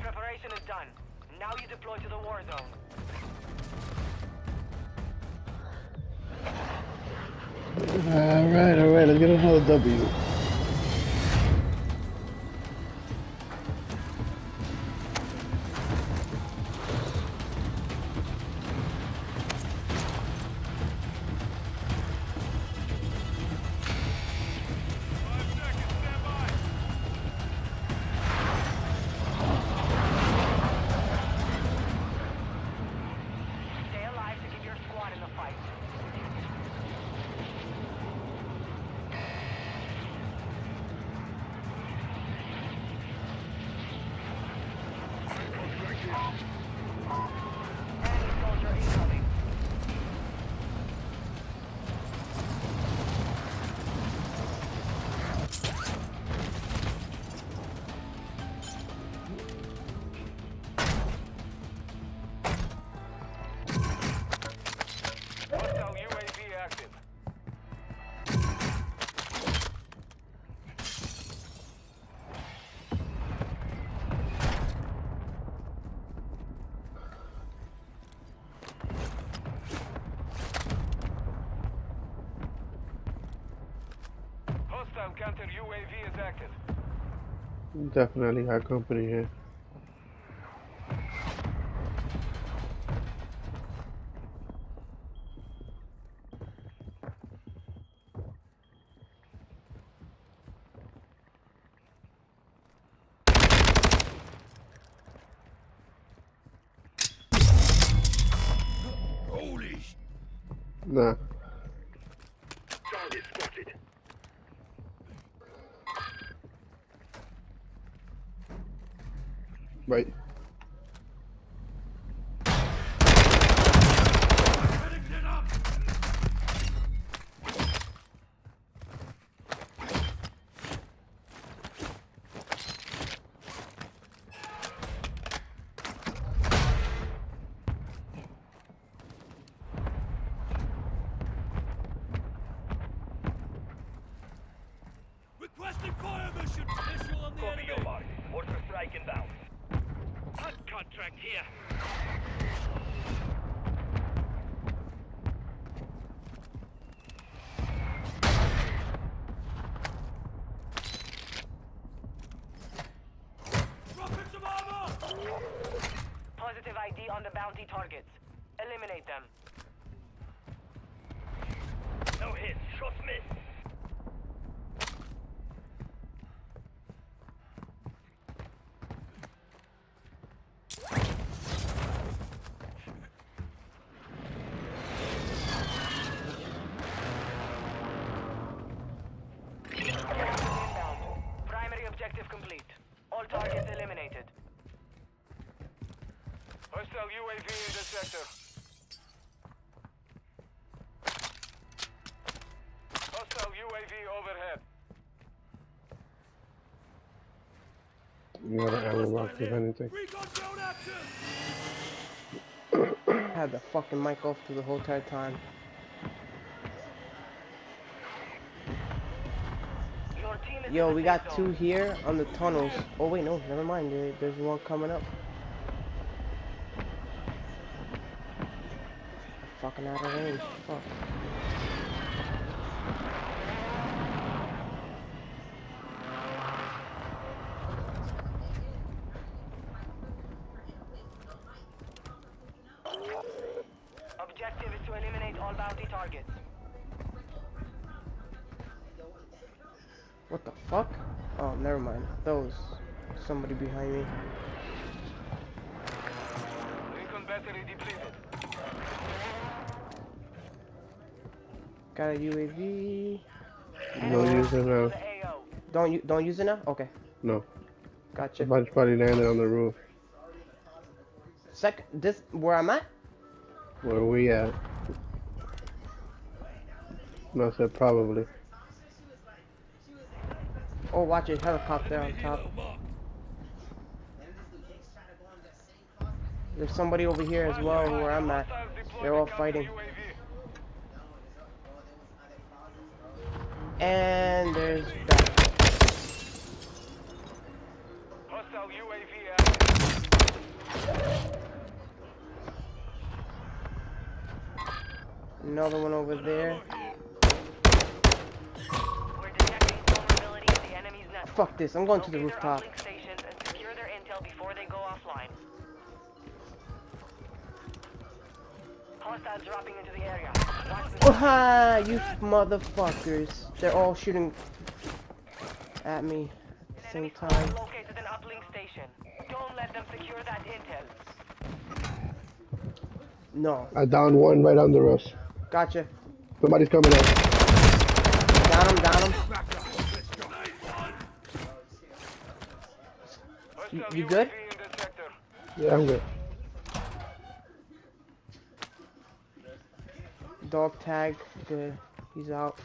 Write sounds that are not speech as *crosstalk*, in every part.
Preparation is done. Now you deploy to the war zone. Alright, alright, let's get another W. counter UAV is active. Definitely got company here. Nah. Right. Contract here. Dropping some armor. Positive ID on the bounty targets. Eliminate them. No hits. Shots missed. Hostile UAV in the sector. Hostile UAV overhead. You got an ammo box if anything. Recon drone action. *coughs* had the fucking mic off through the whole entire time. Your team is Yo, we got two here on the tunnels. Oh wait, no, never mind. There's one coming up. Fucking out of range. Fuck. Objective is to eliminate all bounty targets. What the fuck? Oh, never mind. That was somebody behind me. Recon battery depleted. Got a UAV. No use it now. Don't you don't use it now? Okay, No. gotcha. Bunch probably landed on the roof. Sec, this where I'm at? Where are we at? No, I said probably. Oh, watch it, helicopter on top. There's somebody over here as well where I'm at. They're all fighting. And there's that. Hostile UAV active. Another one over there. We're detecting vulnerability in the. Fuck this. I'm going to the rooftop. uplink stations and secure their intel before they go offline. Hostiles dropping into the area. Watch Oh, ha, you motherfuckers. They're all shooting at me at the same time. located an uplink station. Don't let them secure that intel. No. I downed one right under us. Gotcha. Somebody's coming up. Down him, down him. Hostile you good? UAV in the sector. Yeah, I'm good. Dog tag. Good. He's out.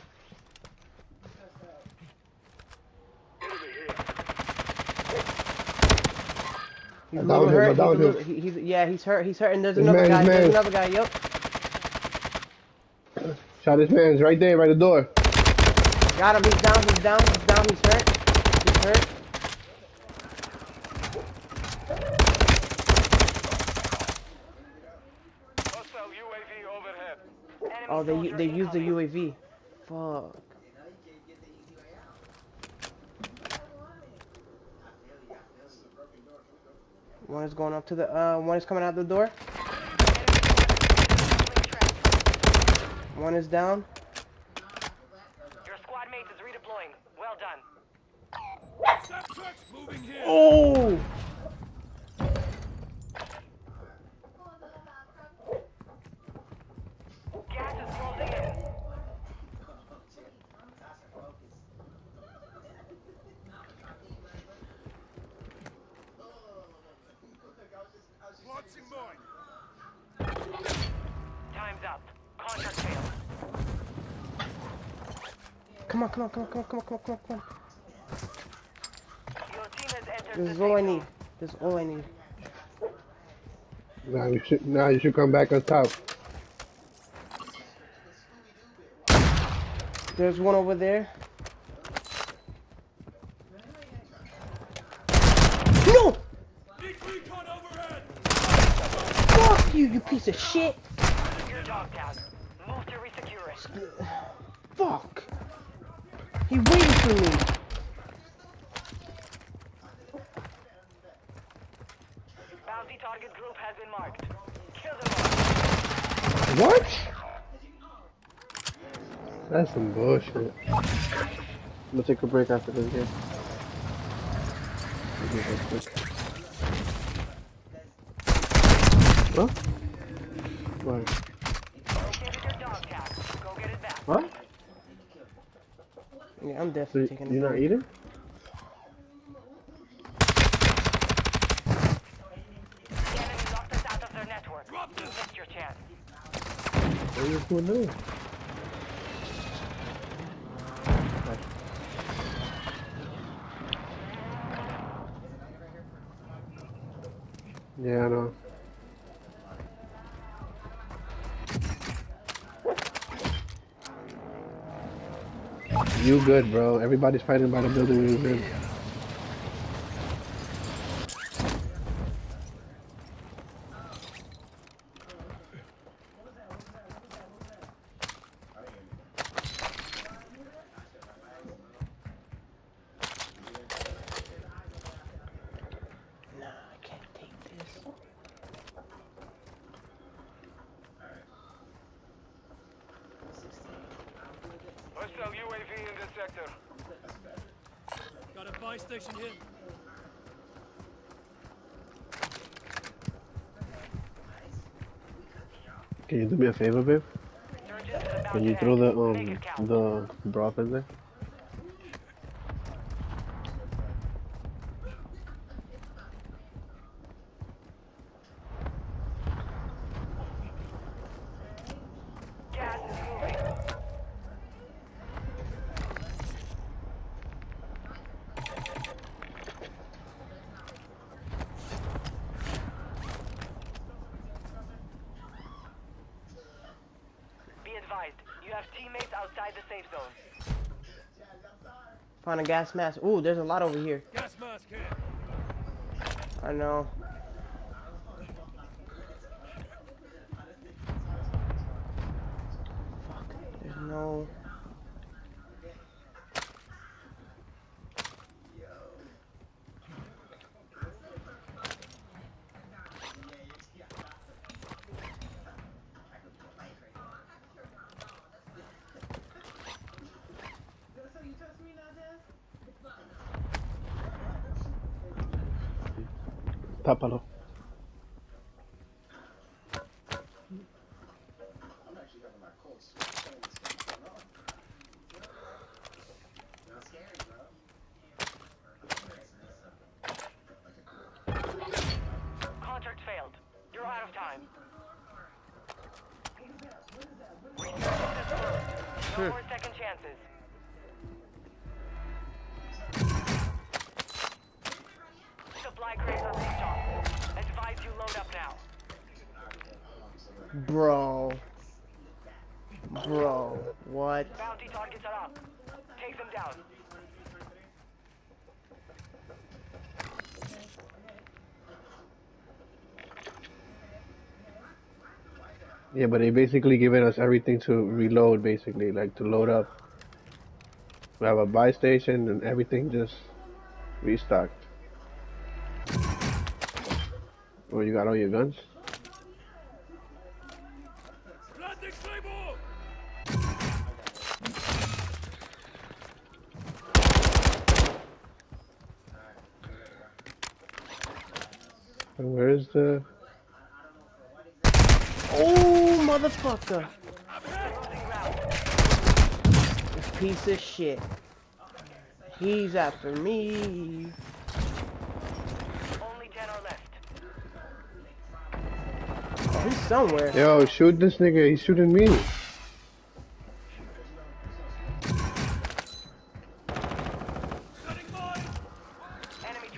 He's little him, hurt. He's a little, him. he, he's yeah, he's hurt. He's hurt. And there's His another man, guy. There's man. another guy. Yup. Shot his man's right there, right at the door. Got him. He's down. He's down. He's down. He's hurt. He's hurt. Hostile UAV overhead. Enemy Oh, they u- they used the. UAV. Fuck. One is going up to the uh one is coming out the door. One is down. Your squad mate is redeploying. Well done. Step trucks moving here. Oh! Gas is closing in. Launching mine. Time's up. Contract failed. Come on, come on, come on, come on, come on, come on, come on, come on. Your team has This is the all I need. This is all I need. Now you should now you should come back on top. There's one over there. No! Need recon overhead. Fuck you, you piece of shit! Your dog. Move to. Fuck! He waited for me. Bounty target group has been marked. Kill them all. What? That's some bullshit. I'm gonna take a break after this game. Huh? What? Located your dog tag. Go get it back. What? Yeah, I'm So definitely you- taking you're not eating? The enemy locked us out of their You good, bro. Everybody's fighting by the building you in. Nah, I can't take this. Hostile in the sector. Got a buy station here. Can you do me a favor, babe? Surgeons is about Can you throw the um the broth in there? Gas is moving. Be advised, you have teammates outside the safe zone. Find a gas mask. Ooh, there's a lot over here. Gas mask here. I know. Fuck. There's no. Tápalo. Contract failed. You're out of time. Resurgence approved. No more second chances. Supply crates are restocked. Bro. Bro. What? Bounty targets are up. Take them down. Yeah, but they basically giving us everything to reload, basically, like to load up. We have a buy station and everything just restocked. You got all your guns? And where's the? Oh, motherfucker. This piece of shit. He's after me. Somewhere. Yo, shoot this nigga! He's shooting me. Setting mine! Enemy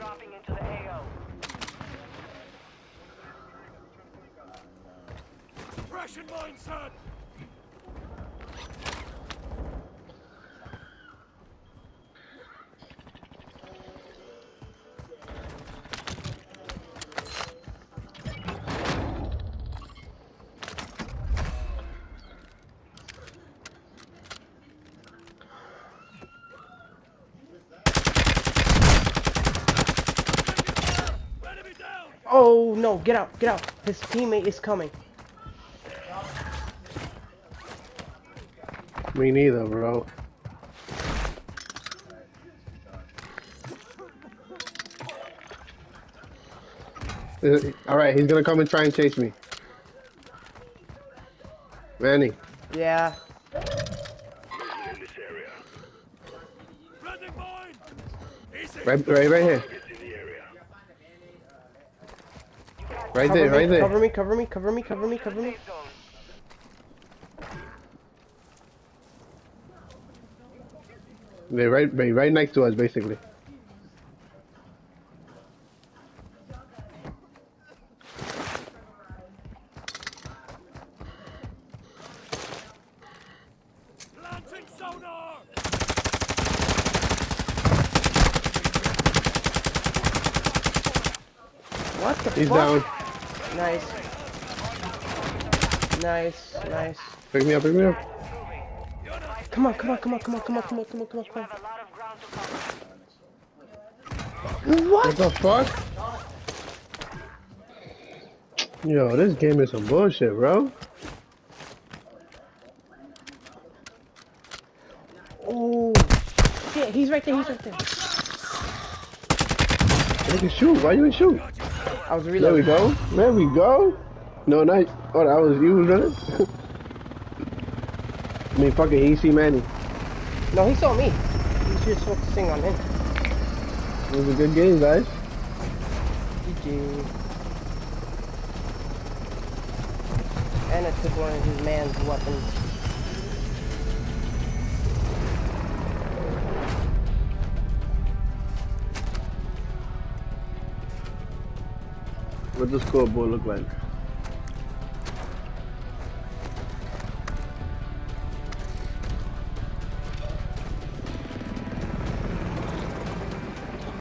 Oh, no. Get out. Get out. His teammate is coming. Me neither, bro. Uh, all right, he's gonna come and try and chase me. Manny, Yeah. Planting mine! Easy! right, right, right here, right Cover there, me, right there. Cover me, cover me, cover me, cover me, cover me. They're right, right, right next to us, basically. What the He's fuck? down. Nice. Nice, nice. Pick me up, pick me up. Come on, come on, come on, come on, come on, come on, come on, come on, come have a lot of ground to cover. on. What What? the fuck? Yo, this game is some bullshit, bro. Oh, shit, he's right there, he's right there. You can shoot. Why you shoot? I was There we go. There we go. No, not. Oh, that was you running. *laughs* I mean, fucking easy, Manny. No, he saw me. He's just focusing on him. It was a good game, guys. GG. And I took one of his man's weapons. What does scoreboard look like?